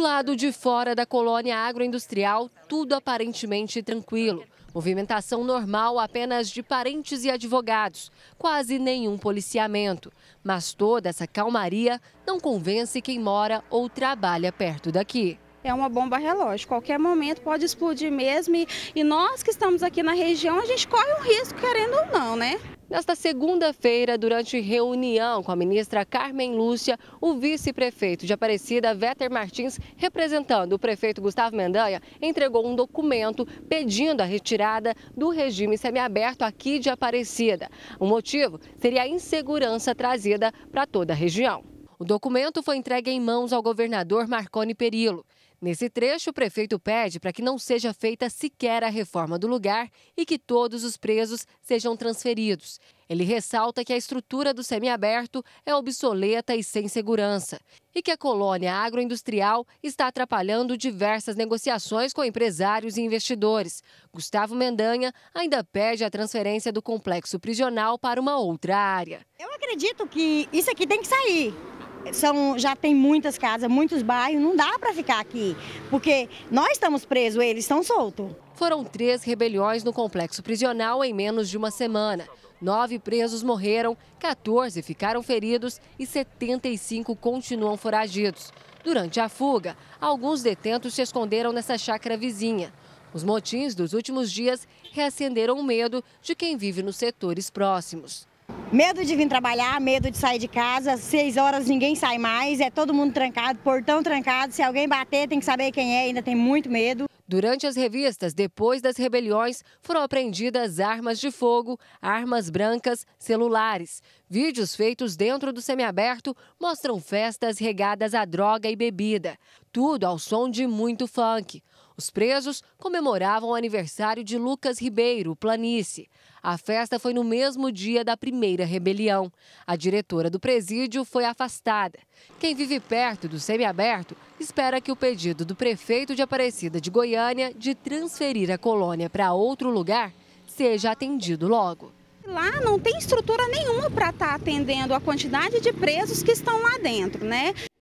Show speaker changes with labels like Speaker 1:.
Speaker 1: lado de fora da colônia agroindustrial, tudo aparentemente tranquilo. Movimentação normal apenas de parentes e advogados, quase nenhum policiamento. Mas toda essa calmaria não convence quem mora ou trabalha perto daqui.
Speaker 2: É uma bomba relógio, qualquer momento pode explodir mesmo e, e nós que estamos aqui na região, a gente corre um risco, querendo ou não, né?
Speaker 1: Nesta segunda-feira, durante reunião com a ministra Carmen Lúcia, o vice-prefeito de Aparecida, Véter Martins, representando o prefeito Gustavo Mendanha, entregou um documento pedindo a retirada do regime semiaberto aqui de Aparecida. O motivo seria a insegurança trazida para toda a região. O documento foi entregue em mãos ao governador Marconi Perillo. Nesse trecho, o prefeito pede para que não seja feita sequer a reforma do lugar e que todos os presos sejam transferidos. Ele ressalta que a estrutura do semiaberto é obsoleta e sem segurança e que a colônia agroindustrial está atrapalhando diversas negociações com empresários e investidores. Gustavo Mendanha ainda pede a transferência do complexo prisional para uma outra área.
Speaker 3: Eu acredito que isso aqui tem que sair são, já tem muitas casas, muitos bairros, não dá para ficar aqui, porque nós estamos presos, eles estão soltos.
Speaker 1: Foram três rebeliões no complexo prisional em menos de uma semana. Nove presos morreram, 14 ficaram feridos e 75 continuam foragidos. Durante a fuga, alguns detentos se esconderam nessa chácara vizinha. Os motins dos últimos dias reacenderam o medo de quem vive nos setores próximos.
Speaker 3: Medo de vir trabalhar, medo de sair de casa, seis horas ninguém sai mais, é todo mundo trancado, portão trancado, se alguém bater tem que saber quem é, ainda tem muito medo.
Speaker 1: Durante as revistas, depois das rebeliões, foram apreendidas armas de fogo, armas brancas, celulares. Vídeos feitos dentro do semiaberto mostram festas regadas a droga e bebida. Tudo ao som de muito funk. Os presos comemoravam o aniversário de Lucas Ribeiro, Planície. A festa foi no mesmo dia da primeira rebelião. A diretora do presídio foi afastada. Quem vive perto do semiaberto espera que o pedido do prefeito de Aparecida de Goiânia de transferir a colônia para outro lugar seja atendido logo.
Speaker 2: Lá não tem estrutura nenhuma para estar tá atendendo a quantidade de presos que estão lá dentro, né?